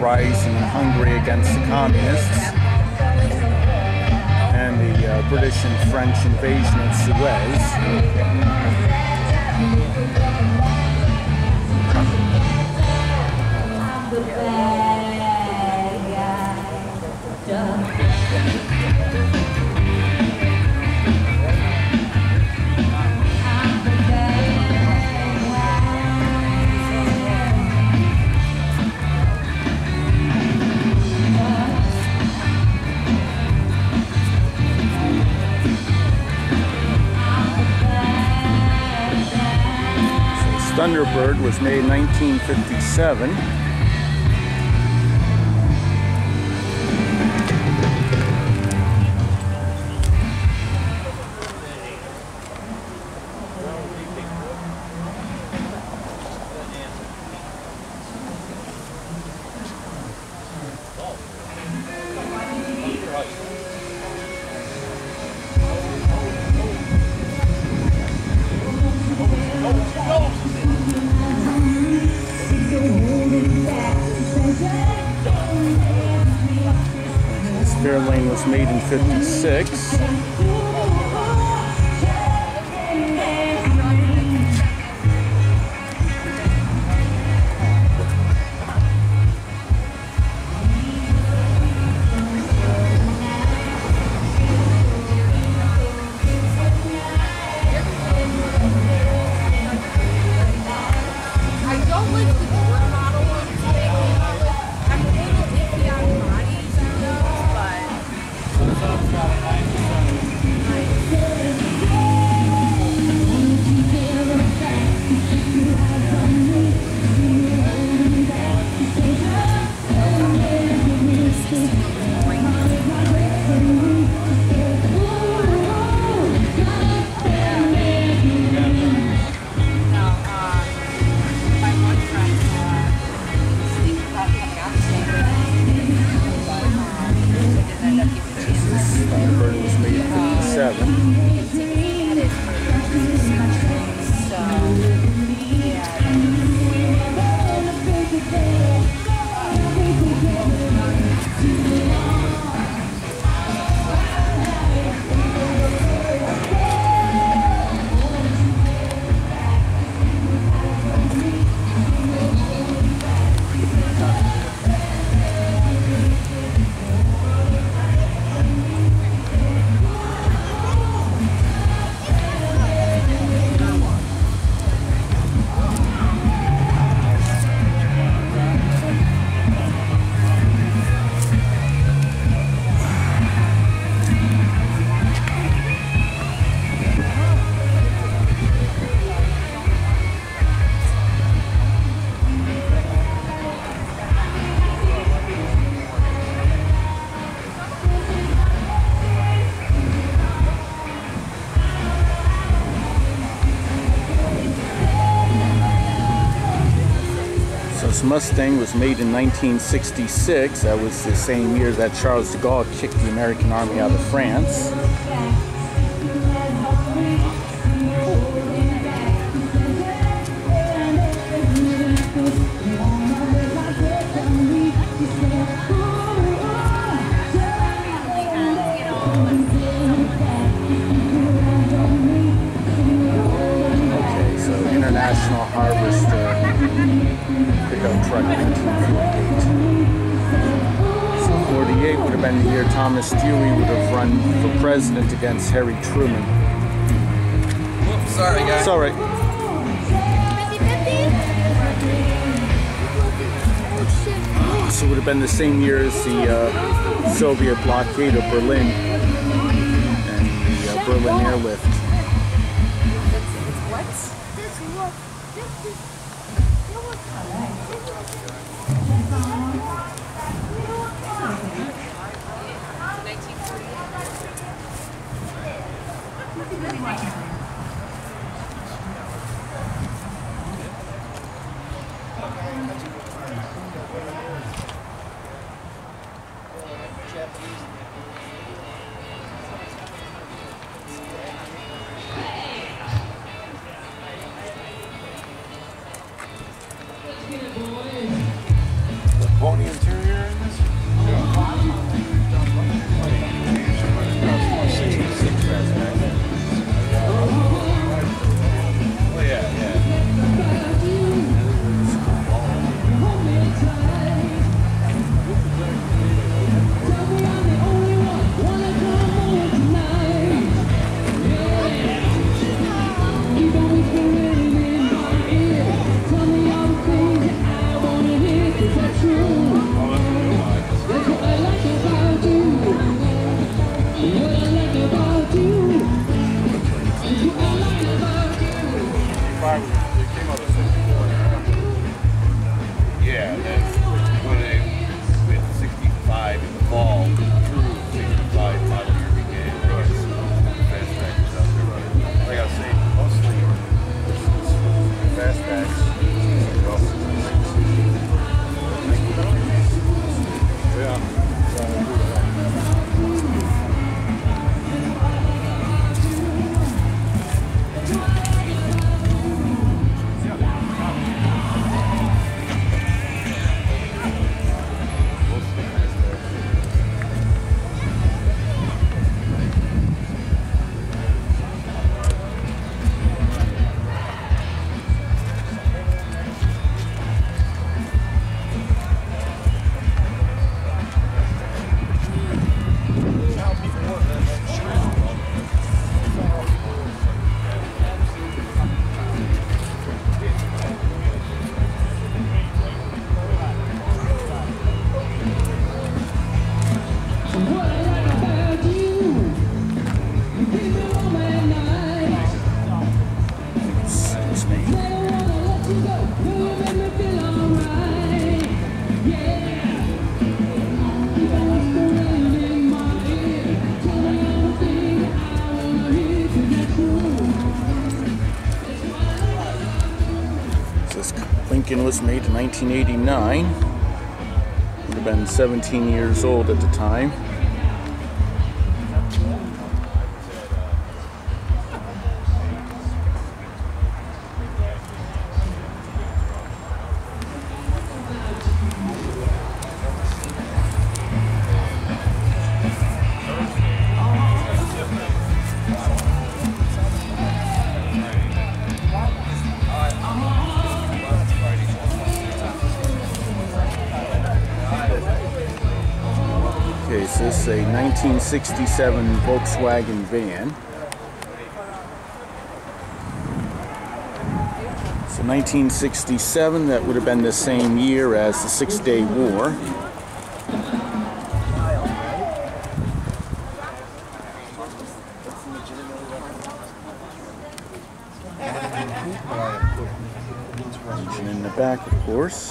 as In 1957. Mustang was made in 1966. That was the same year that Charles de Gaulle kicked the American army out of France. Against Harry Truman. Oops, sorry, guys. It's all right. So it would have been the same year as the uh, Soviet blockade of Berlin and the uh, Berlin airlift. Was made in 1989. Would have been 17 years old at the time. 1967 Volkswagen van. So 1967, that would have been the same year as the Six Day War. And in the back, of course.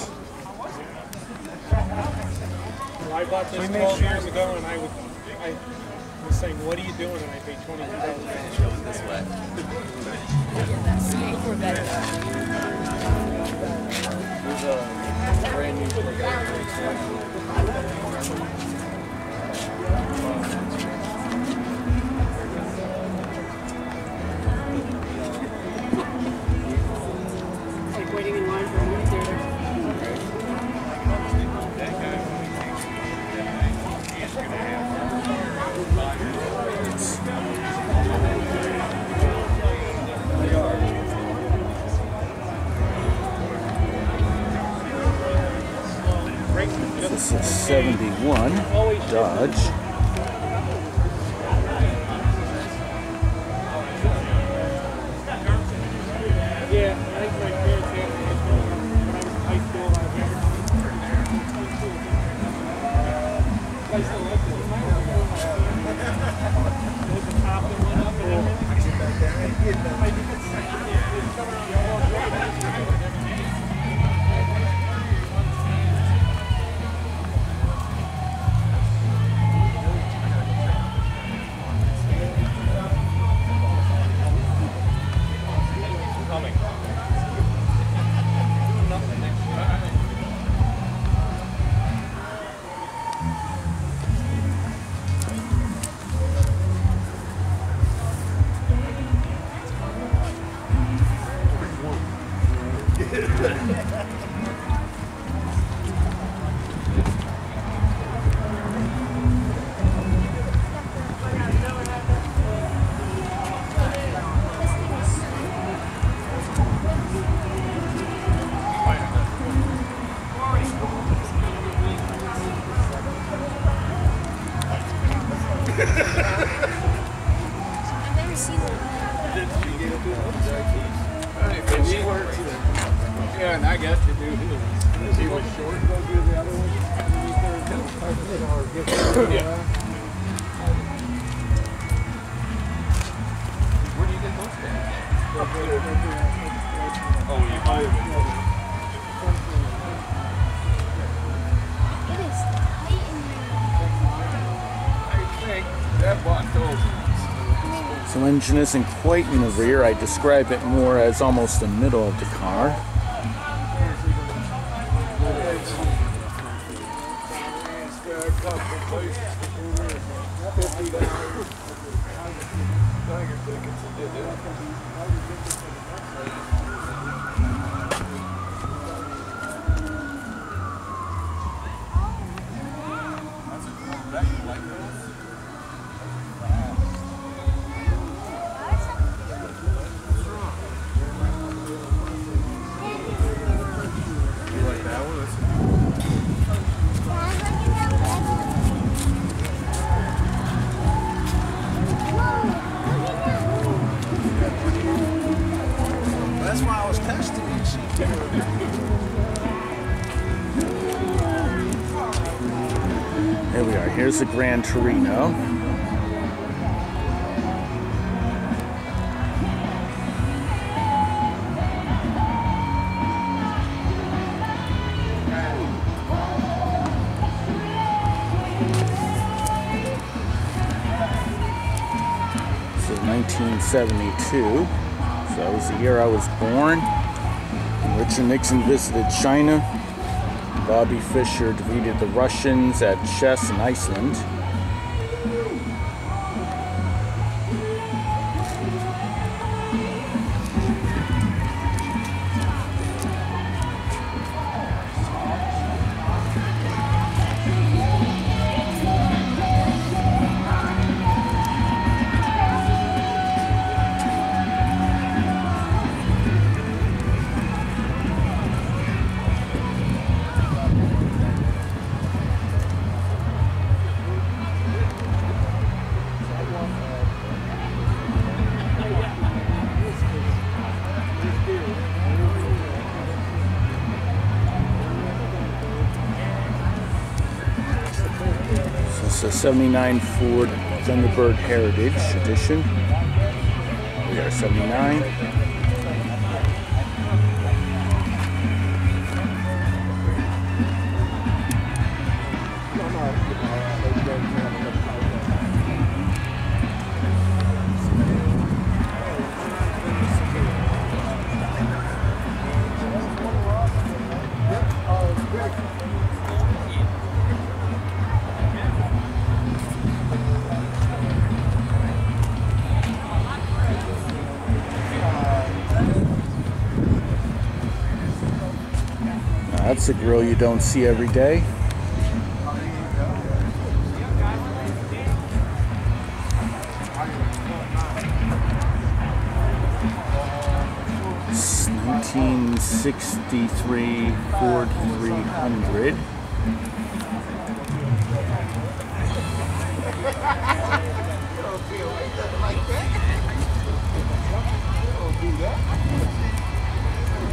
71 Dodge. And I got to do his. He was short. Go do the other one. Where do you get those Oh, you buy them. So engine isn't quite in the rear. I describe it more as almost the middle of the car. That's So that was the year I was born. Richard Nixon visited China. Bobby Fischer defeated the Russians at chess in Iceland. 79 Ford Thunderbird Heritage Edition. We are 79. Don't see every day. It's 1963 Ford 300.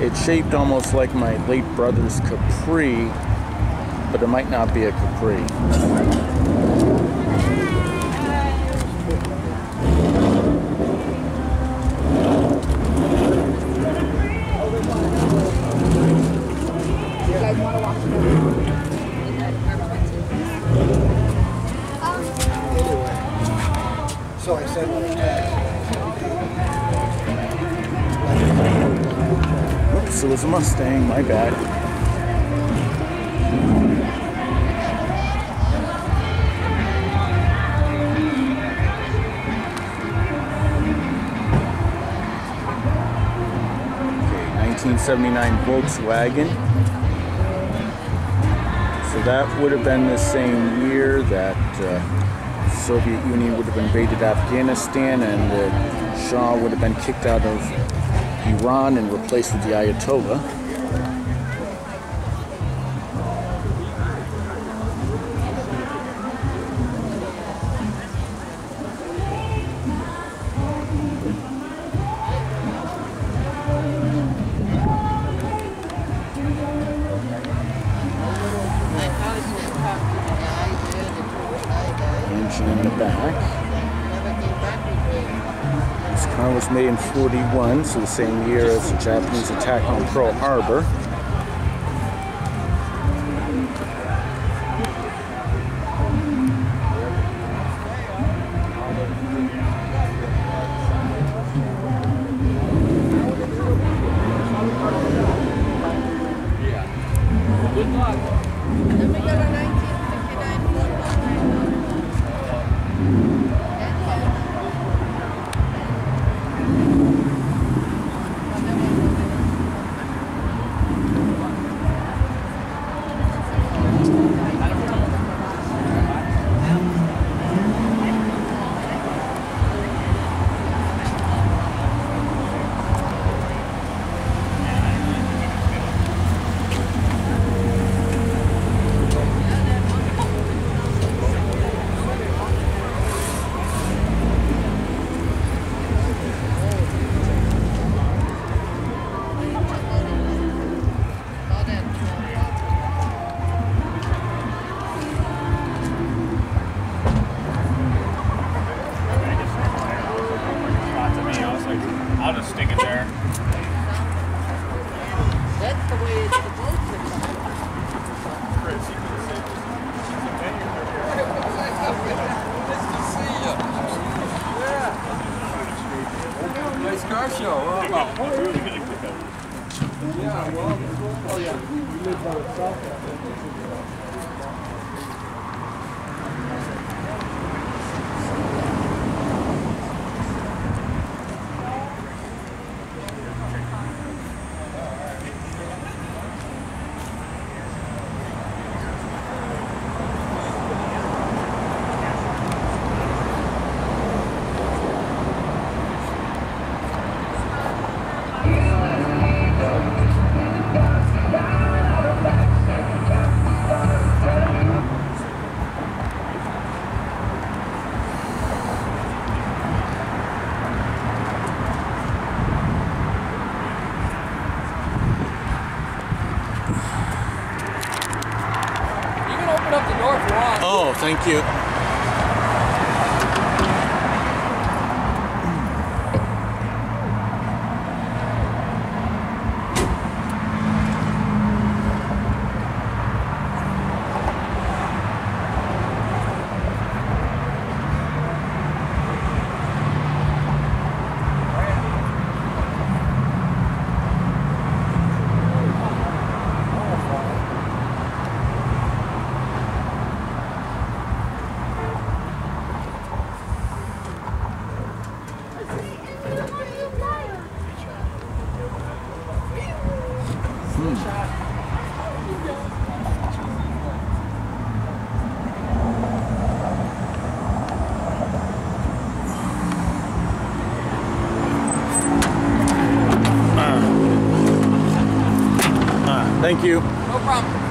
It's shaped almost like my late brother's Capri, but it might not be a Capri. So I said, Oops, it was a Mustang, my bad. Okay, 1979 Volkswagen. So that would have been the same year that uh, Soviet Union would have invaded Afghanistan and Shah would have been kicked out of Iran and replaced with the Ayatollah. 41, so the same year as the Japanese attack on Pearl Harbor. Thank you. Thank you. No problem.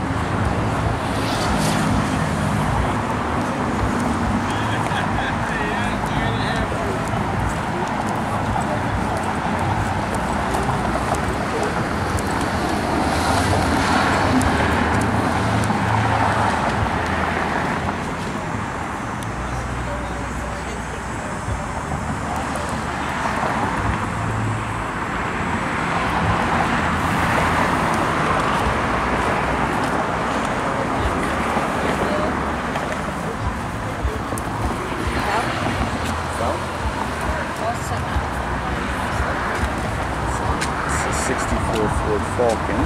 It's a 64 Ford Falcon.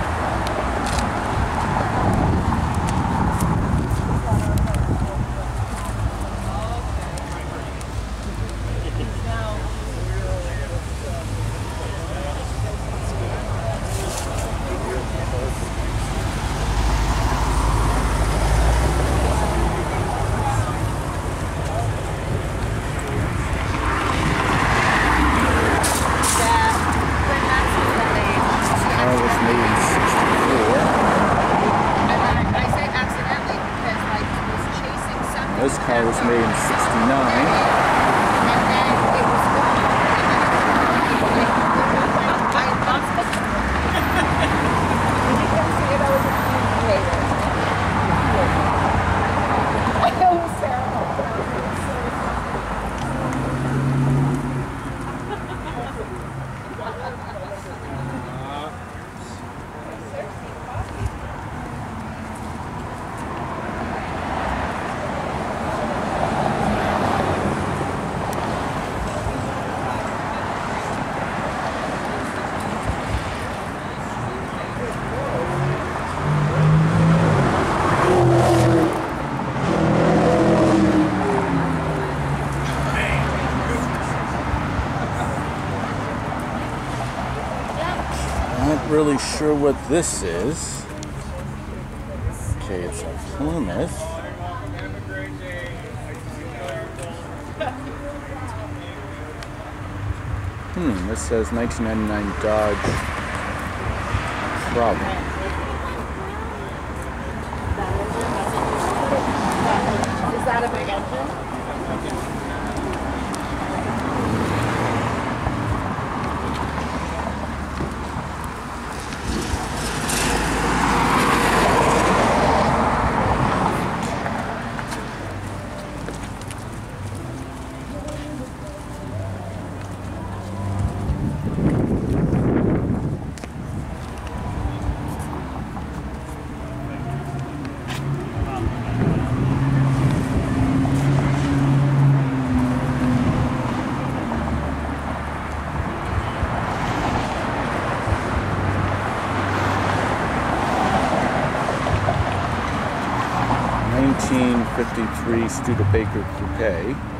Car was made in 64. This car was made in 69. Not really sure what this is. Okay, it's a Plymouth. Hmm, this says 1999 Dodge Prowler. three Studebaker Coupe.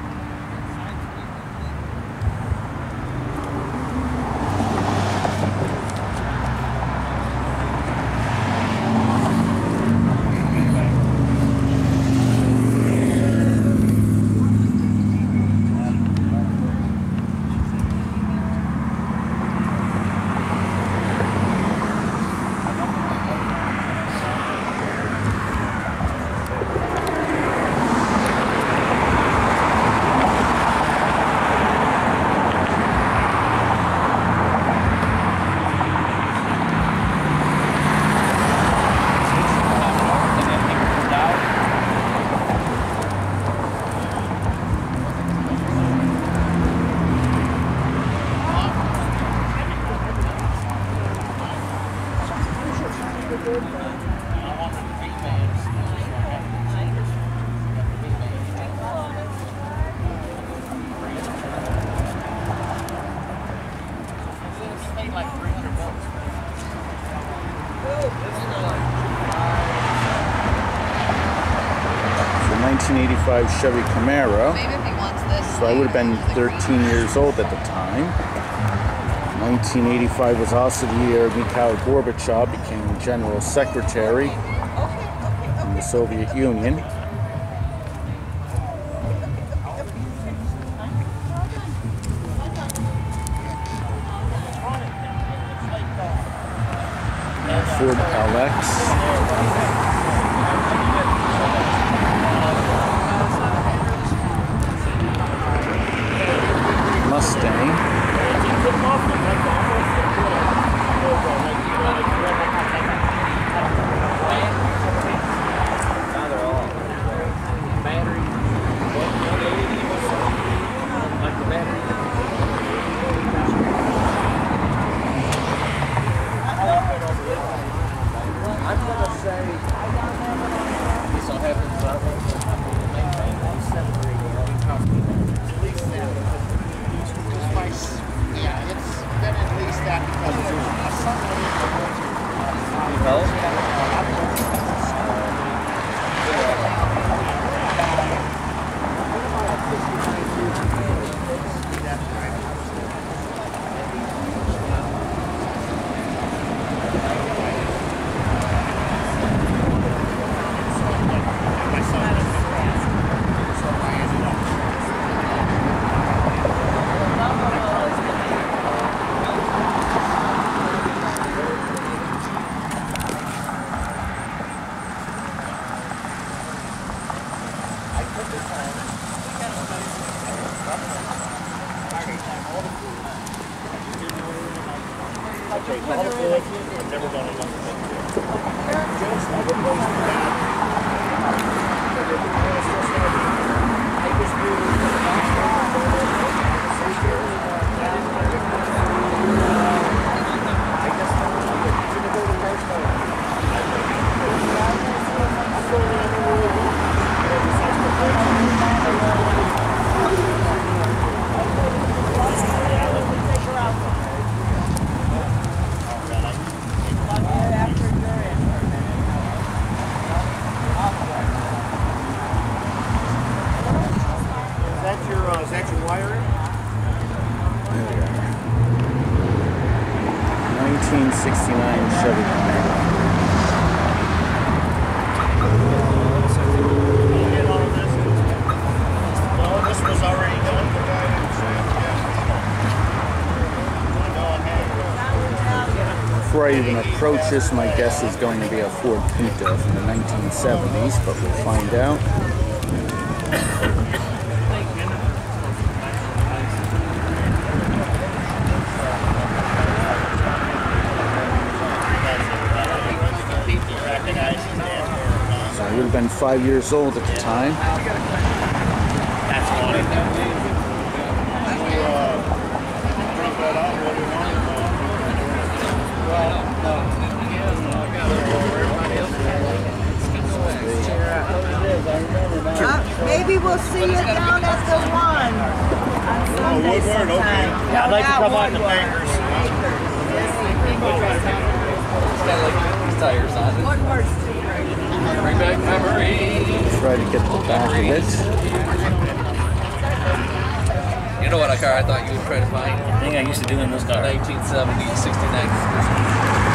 1985 Chevy Camaro. Maybe if he wants this. So I would have been 13 years old at the time. 1985 was also the year Mikhail Gorbachev became General Secretary in the Soviet Union. Uh, Ford LX. Mustang. Yeah, it's been at least that because Is I even approach this, my guess is going to be a Ford Pinto from the 1970s, but we'll find out. So I would have been five years old at the time. That's funny. You, uh, drink that out really Maybe we'll see you down at the one on Sunday oh, Woodward, okay. Yeah, I'd like to No, come not on the Woodward. Bakers. Woodward's Bring back memories. Try to get the back of it. You know what a car I thought you would try to find? I think I used to do in this car. 1970, 69.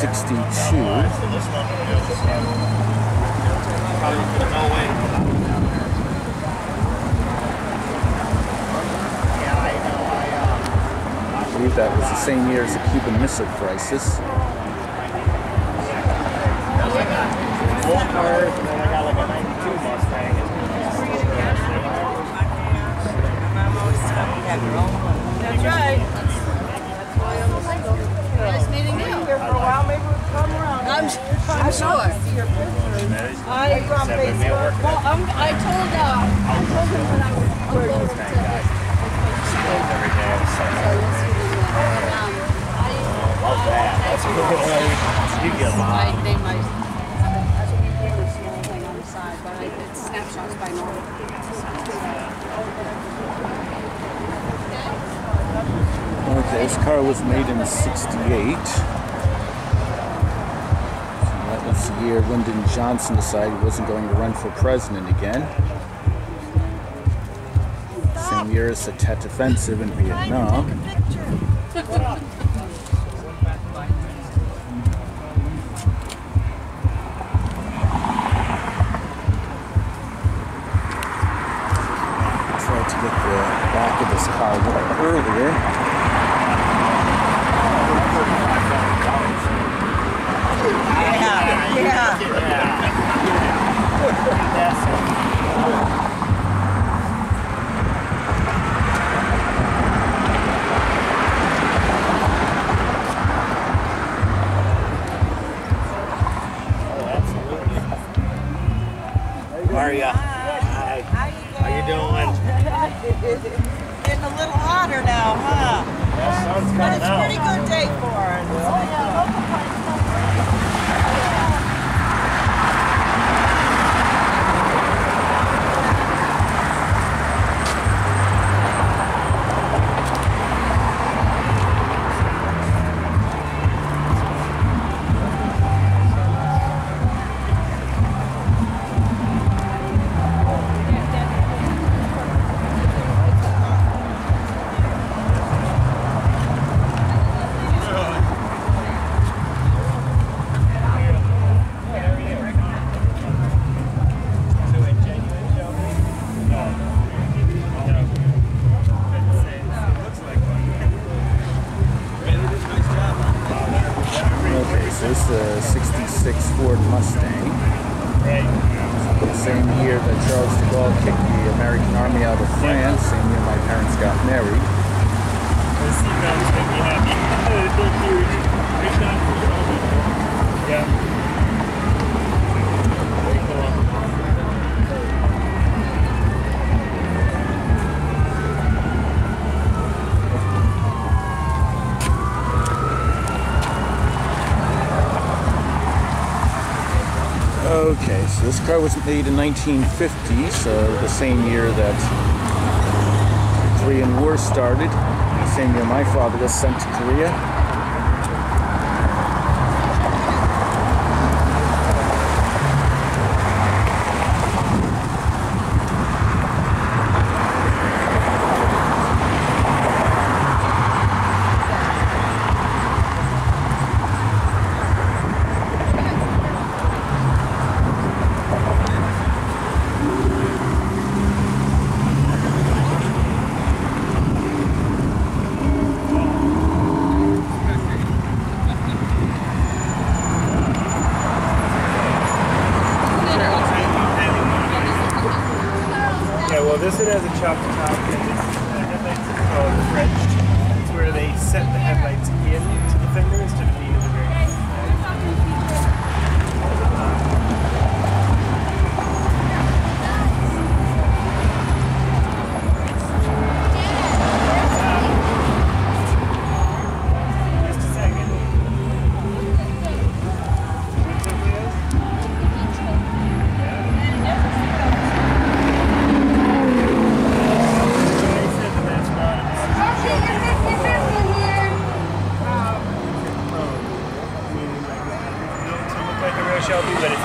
62. I believe that was the same year as the Cuban Missile Crisis. you get loud. They might. Snapshots by. Okay, this car was made in 68. that was the year Lyndon Johnson decided he wasn't going to run for president again. Same year as the Tet Offensive in Vietnam. to get the back of this car a little earlier. Yeah, Getting a little hotter now, huh? Yeah, sounds. But it's a pretty good day for it. Oh, yeah. So this car was made in 1950, so the same year that Korean War started, the same year my father was sent to Korea.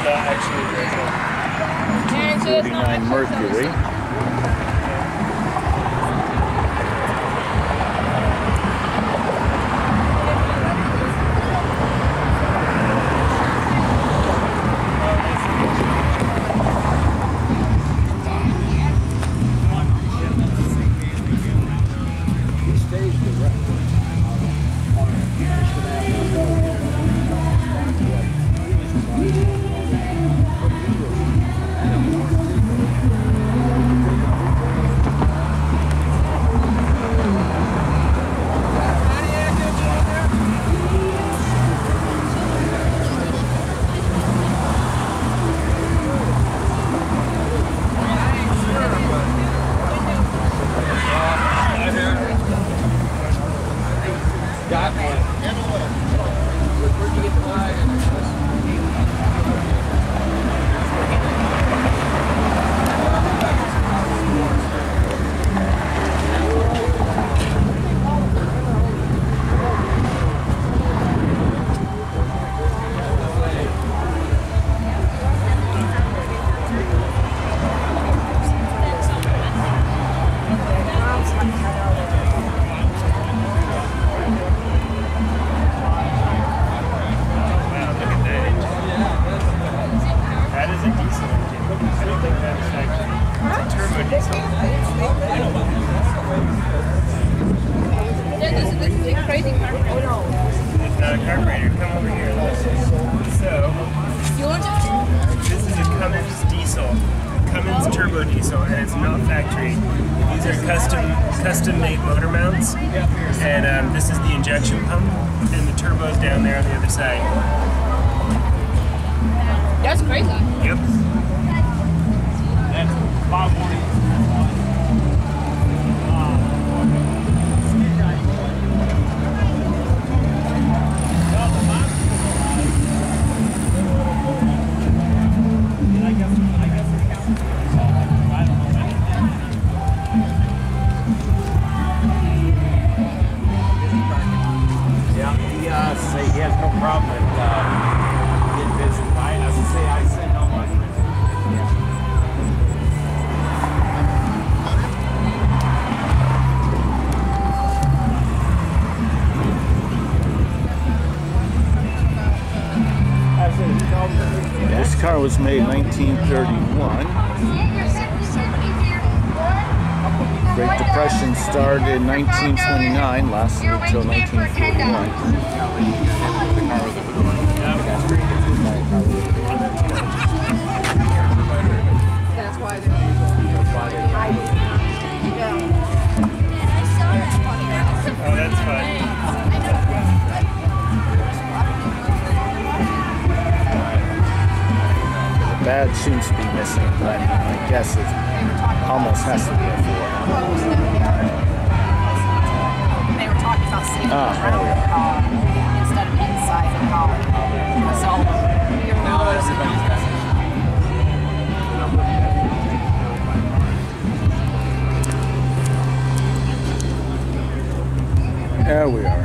Not actually a real Shelby. 49 Mercury. Turbo diesel, and it's not factory. These are custom custom made motor mounts, and um, this is the injection pump, and the turbo's down there on the other side. That's crazy. Yep. That's Bob 1931. Great Depression started in 1929, lasted until 1941. The badge seems to be missing, but I guess it almost has to be a Ford. They were talking about sitting Ah, in the trailer of the car instead of inside the car. So now everybody's got There we are.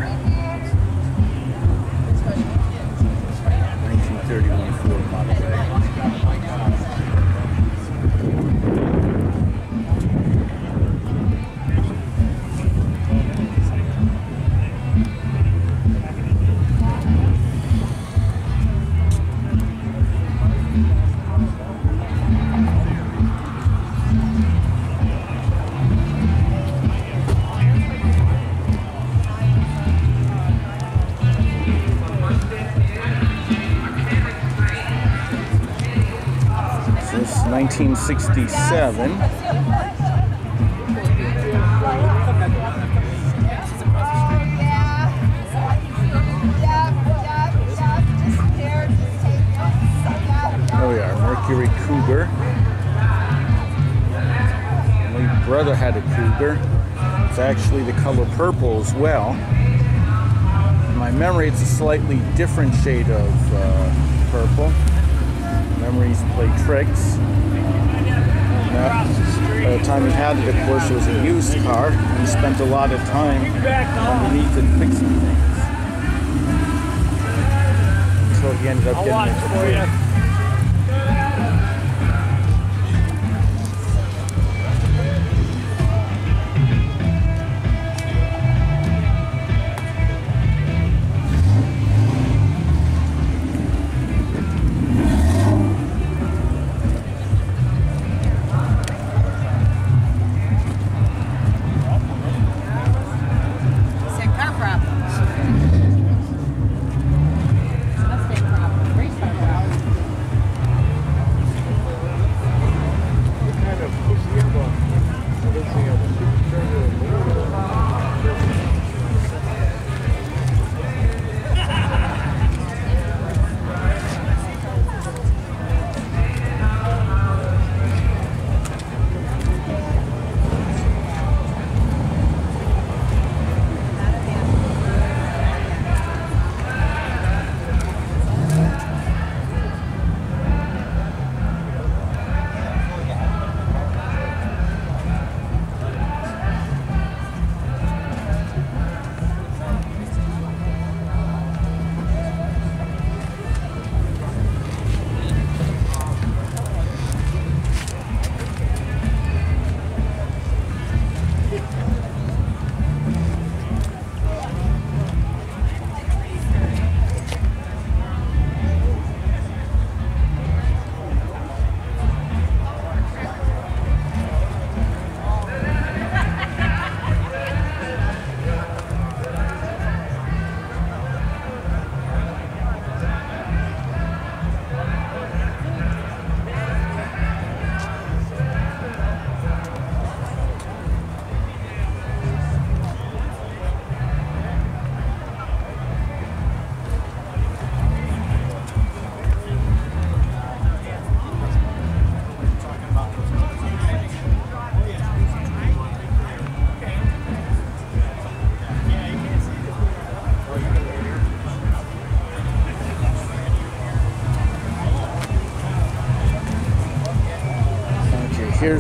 seven. There we are, Mercury Cougar. My brother had a cougar. It's actually the color purple as well. In my memory, it's a slightly different shade of uh, purple. Memories play tricks. And, uh, by the time he had it, of course, it was a used car. He spent a lot of time underneath it fixing things. So he ended up getting it for free.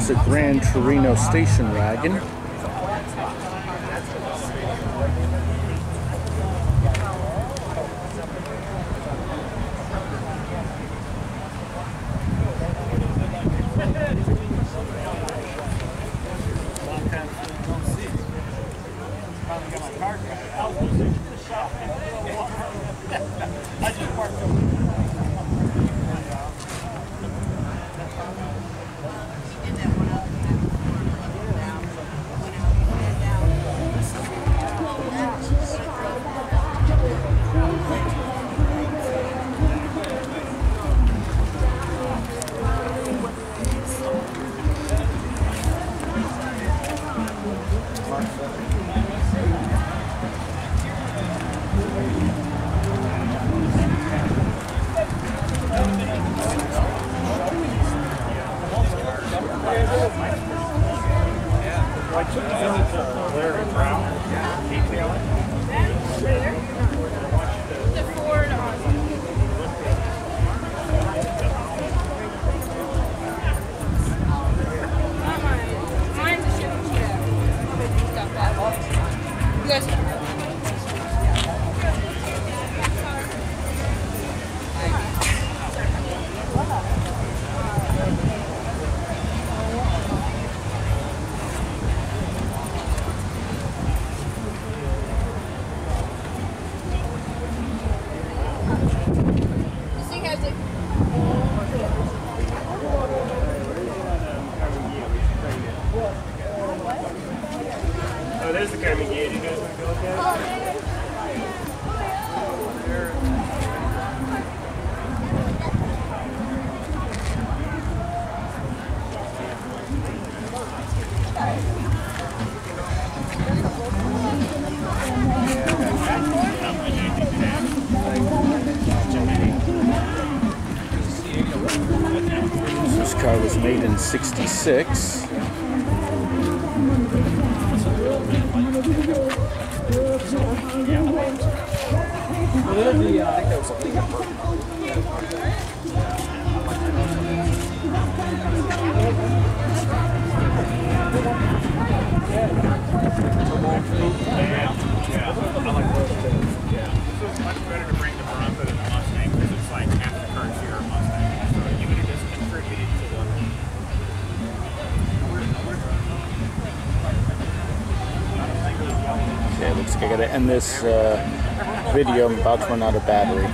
Okay, here's a Grand Torino station wagon. six. in this uh, video, I'm about to run out of battery.